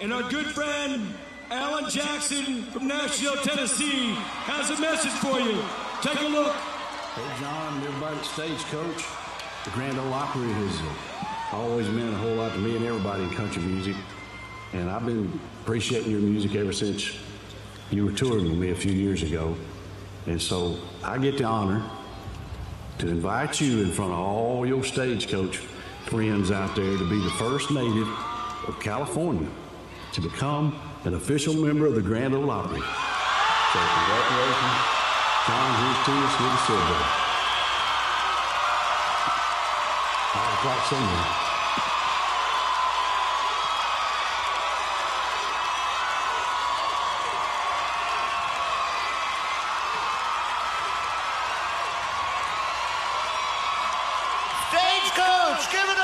And our good friend Alan Jackson from Nashville, Tennessee, has a message for you. Take a look. Hey, Jon, everybody at Stagecoach. The Grand Ole Opry has always meant a whole lot to me and everybody in country music. And I've been appreciating your music ever since you were touring with me a few years ago. And so I get the honor to invite you in front of all your Stagecoach friends out there to be the first native of California to become an official member of the Grand Ole Opry. So congratulations, Jon. Here's to us with the silver. Five o'clock give it